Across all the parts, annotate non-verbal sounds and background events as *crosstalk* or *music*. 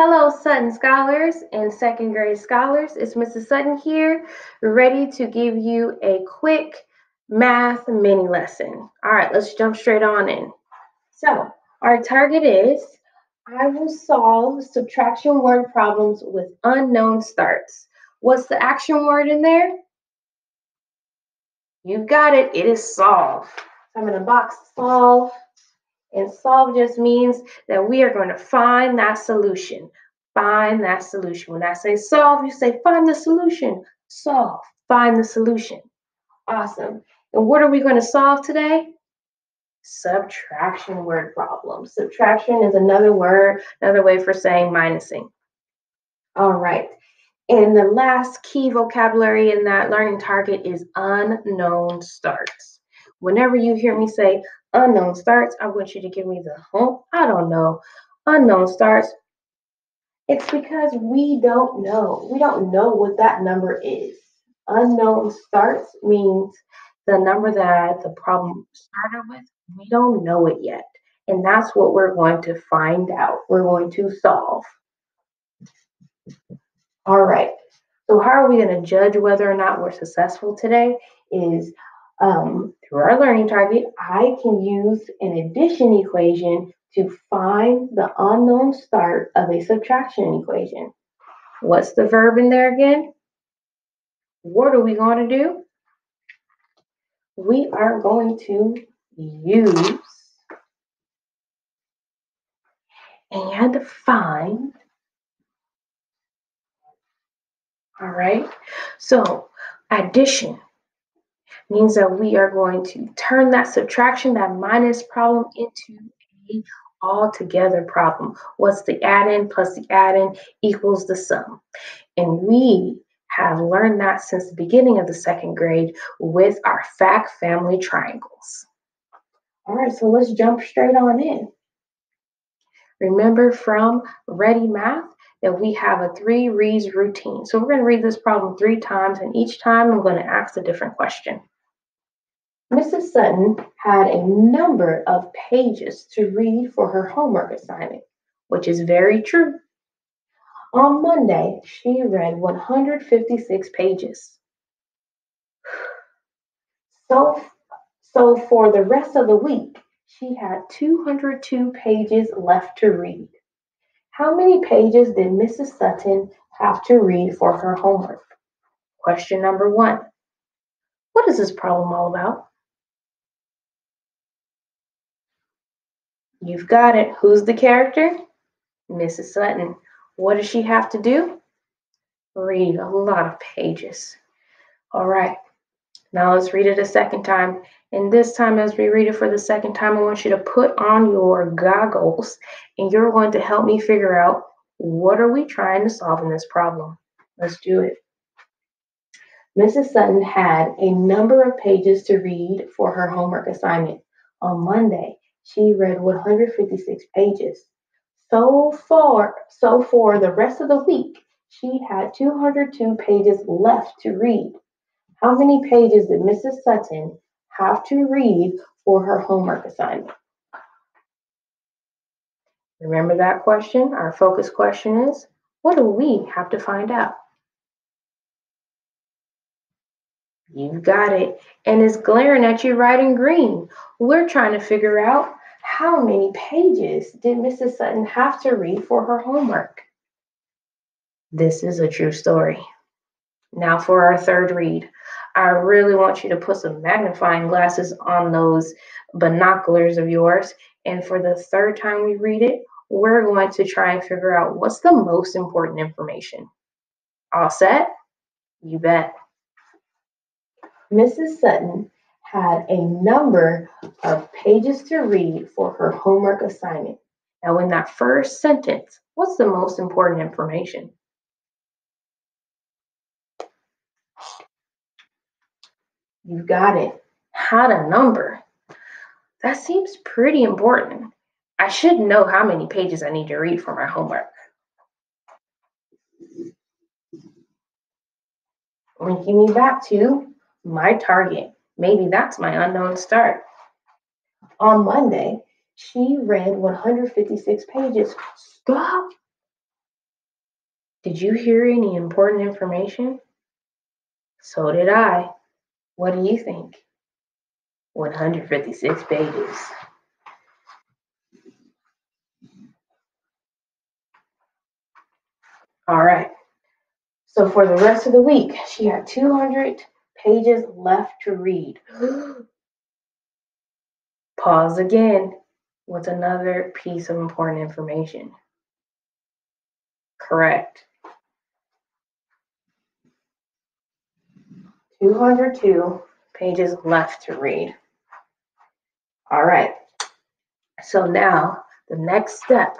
Hello, Sutton Scholars and second grade scholars. It's Mrs. Sutton here, ready to give you a quick math mini lesson. All right, let's jump straight on in. So, our target is I will solve subtraction word problems with unknown starts. What's the action word in there? You've got it. It is solve. I'm going to box solve and solve just means that we are going to find that solution. Find that solution. When I say solve, you say find the solution. Solve. Find the solution. Awesome. And what are we going to solve today? Subtraction word problems. Subtraction is another word, another way for saying minusing. All right. And the last key vocabulary in that learning target is unknown starts. Whenever you hear me say unknown starts, I want you to give me the home. I don't know. Unknown starts. It's because we don't know. We don't know what that number is. Unknown starts means the number that the problem started with, we don't know it yet. And that's what we're going to find out. We're going to solve. All right. So how are we going to judge whether or not we're successful today? Is um, through our learning target, I can use an addition equation to find the unknown start of a subtraction equation. What's the verb in there again? What are we going to do? We are going to use and find. All right. So addition means that we are going to turn that subtraction, that minus problem into a altogether problem. What's the addend plus the addend equals the sum. And we have learned that since the beginning of the second grade with our fact family triangles. All right, so let's jump straight on in. Remember from Ready Math that we have a three reads routine. So we're going to read this problem three times, and each time I'm going to ask a different question. Mrs. Sutton had a number of pages to read for her homework assignment, which is very true. On Monday, she read 156 pages. So, so for the rest of the week, she had 202 pages left to read. How many pages did Mrs. Sutton have to read for her homework? Question number one. What is this problem all about? You've got it. Who's the character? Mrs. Sutton. What does she have to do? Read a lot of pages. All right. Now let's read it a second time. And this time, as we read it for the second time, I want you to put on your goggles and you're going to help me figure out what are we trying to solve in this problem. Let's do it. Mrs. Sutton had a number of pages to read for her homework assignment. On Monday, she read 156 pages. So far, so for the rest of the week, she had 202 pages left to read. How many pages did Mrs. Sutton have to read for her homework assignment? Remember that question? Our focus question is, what do we have to find out? You've got it. And it's glaring at you right in green. We're trying to figure out how many pages did Mrs. Sutton have to read for her homework? This is a true story. Now for our third read. I really want you to put some magnifying glasses on those binoculars of yours. And for the third time we read it, we're going to try and figure out what's the most important information. All set? You bet. Mrs. Sutton had a number of pages to read for her homework assignment. Now, in that first sentence, what's the most important information? You've got it. Had a number. That seems pretty important. I should know how many pages I need to read for my homework. Linking me back to my target. Maybe that's my unknown start. On Monday, she read 156 pages. Stop. Did you hear any important information? So did I. What do you think? 156 pages. All right. So for the rest of the week, she had 200 pages left to read. *gasps* Pause again with another piece of important information. Correct. 202 pages left to read. All right. So now the next step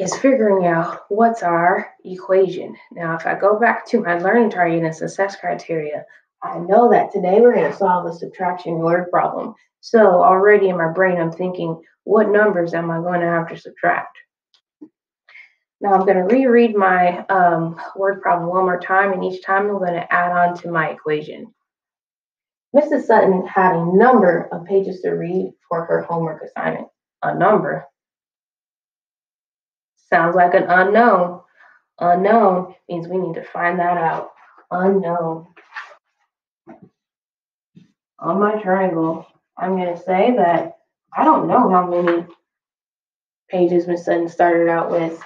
is figuring out what's our equation. Now, if I go back to my learning target and success criteria, I know that today we're going to solve a subtraction word problem. So already in my brain, I'm thinking, what numbers am I going to have to subtract? Now I'm going to reread my um, word problem one more time, and each time I'm going to add on to my equation. Mrs. Sutton had a number of pages to read for her homework assignment. A number. Sounds like an unknown. Unknown means we need to find that out. Unknown. On my triangle, I'm going to say that I don't know how many pages Miss Sutton started out with.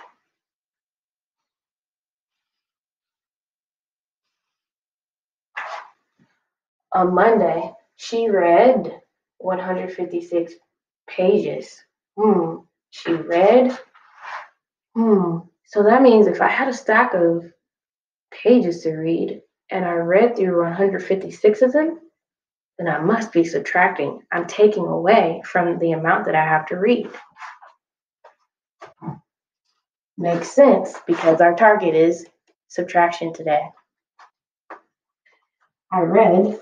On Monday, she read 156 pages. Hmm. She read. Hmm. So that means if I had a stack of pages to read and I read through 156 of them, then I must be subtracting. I'm taking away from the amount that I have to read. Makes sense because our target is subtraction today. I read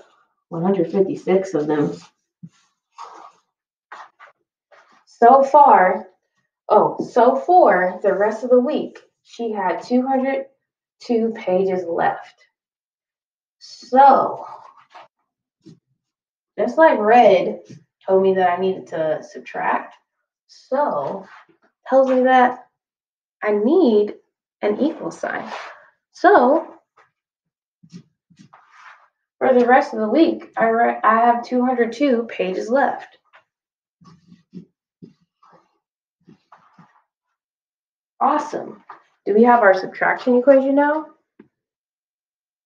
156 of them. So far, oh, so for the rest of the week, she had 202 pages left. So, just like read told me that I needed to subtract, so tells me that I need an equal sign. So, for the rest of the week, I, re- I have 202 pages left. Awesome. Do we have our subtraction equation now?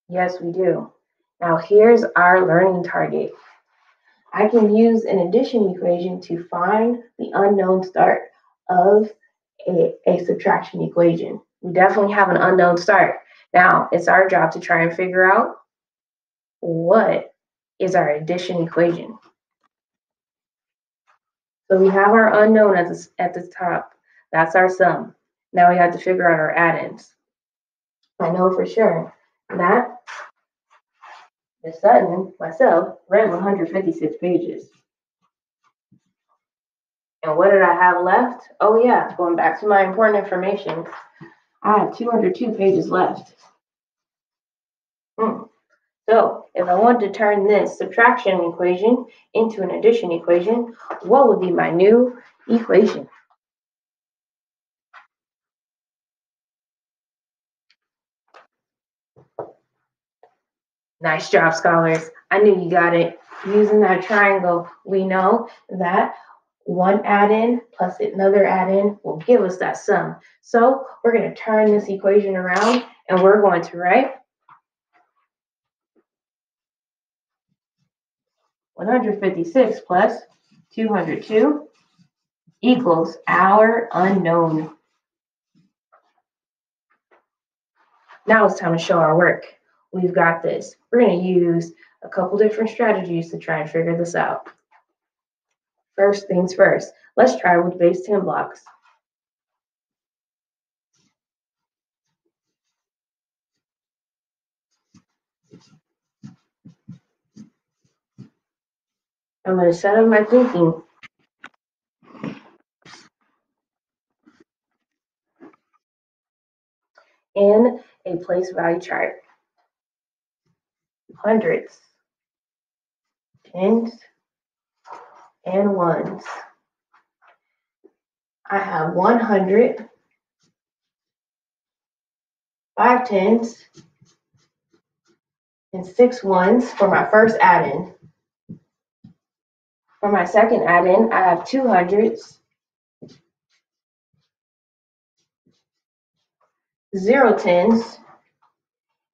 Yes, we do. Now here's our learning target. I can use an addition equation to find the unknown start of a, a subtraction equation. We definitely have an unknown start. Now it's our job to try and figure out what is our addition equation. So we have our unknown at the, at the top. That's our sum. Now we have to figure out our addends. I know for sure that Miss Sutton, myself, ran 156 pages. And what did I have left? Oh yeah, going back to my important information, I have 202 pages left. Hmm. So if I want to turn this subtraction equation into an addition equation, what would be my new equation? Nice job, scholars. I knew you got it. Using that triangle, we know that one addend plus another addend will give us that sum. So we're going to turn this equation around and we're going to write 156 plus 202 equals our unknown. Now it's time to show our work. We've got this. We're going to use a couple different strategies to try and figure this out. First things first, let's try with base 10 blocks. I'm going to set up my thinking. in a place value chart. Hundreds, tens, and ones. I have 100 five tens, and six ones for my first addend. For my second addend, I have two hundreds, zero tens,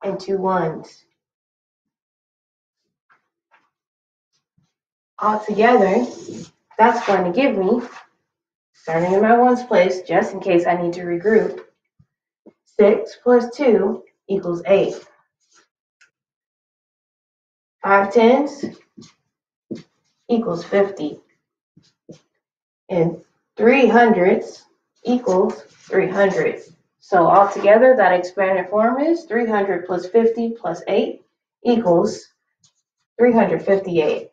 and two ones. Altogether, that's going to give me, starting in my ones place, just in case I need to regroup, six plus two equals eight. Five tens equals fifty. And three hundredths equals three hundred. So altogether, that expanded form is three hundred plus fifty plus eight equals three hundred fifty-eight.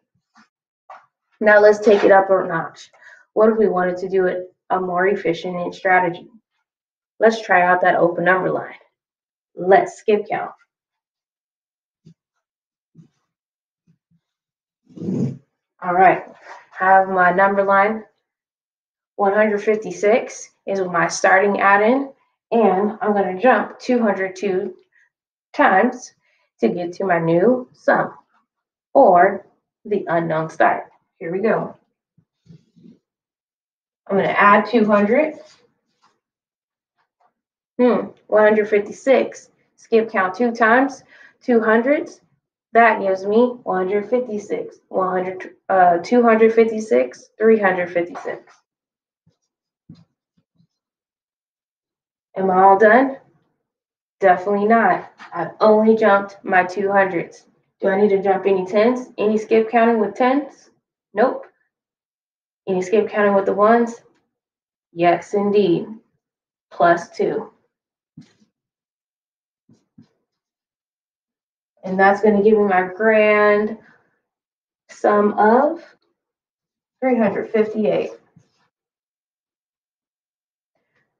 Now let's take it up a notch. What if we wanted to do it a more efficient strategy? Let's try out that open number line. Let's skip count. All right, I have my number line. 156 is my starting addend, and I'm going to jump 202 times to get to my new sum, or the unknown start. Here we go. I'm going to add 200. Hmm, 156. Skip count two times, 200s. That gives me 156. 100, uh, 256, 356. Am I all done? Definitely not. I've only jumped my 200s. Do I need to jump any 10s? Any skip counting with 10s? Nope. Any skip counting with the ones? Yes, indeed. Plus 2. And that's going to give me my grand sum of 358.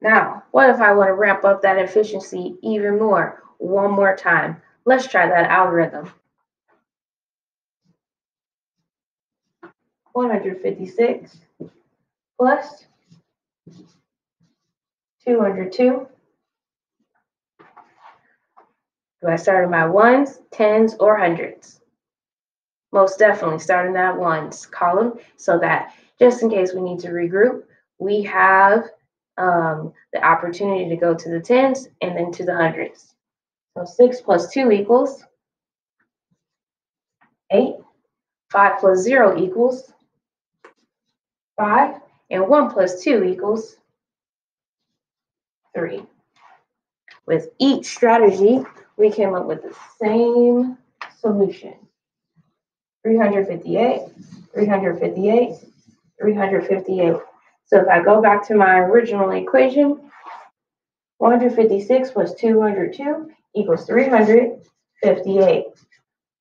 Now, what if I want to ramp up that efficiency even more? One more time. Let's try that algorithm. 156 plus 202 Do I start in my ones, tens, or hundreds? Most definitely start in that ones column so that just in case we need to regroup, we have um, the opportunity to go to the tens and then to the hundreds. So 6 plus 2 equals 8. 5 plus 0 equals 5. And 1 plus 2 equals 3. With each strategy, we came up with the same solution. 358, 358, 358. So if I go back to my original equation, 156 plus 202 equals 358.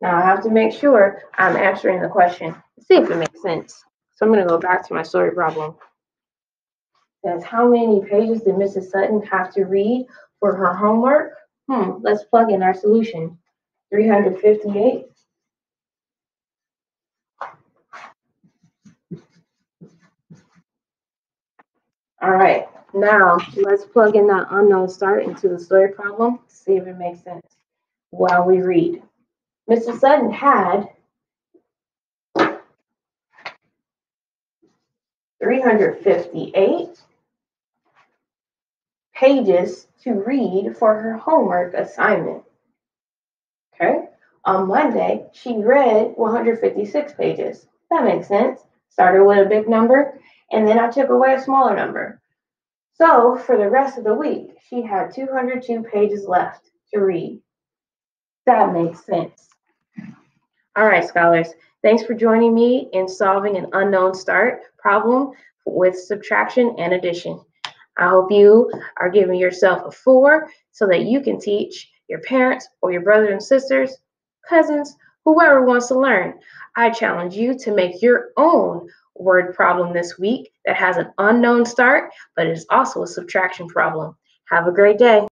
Now I have to make sure I'm answering the question. See if it makes sense. So I'm going to go back to my story problem. It says, how many pages did Mrs. Sutton have to read for her homework? Hmm, let's plug in our solution. 358. All right, now let's plug in that unknown start into the story problem, see if it makes sense while we read. Mrs. Sutton had 358 pages to read for her homework assignment. Okay. On Monday, she read 156 pages. That makes sense. Started with a big number, and then I took away a smaller number. So for the rest of the week, she had 202 pages left to read. That makes sense. All right, scholars, thanks for joining me in solving an unknown start problem with subtraction and addition. I hope you are giving yourself a four so that you can teach your parents or your brothers and sisters, cousins, whoever wants to learn. I challenge you to make your own word problem this week that has an unknown start, but is also a subtraction problem. Have a great day.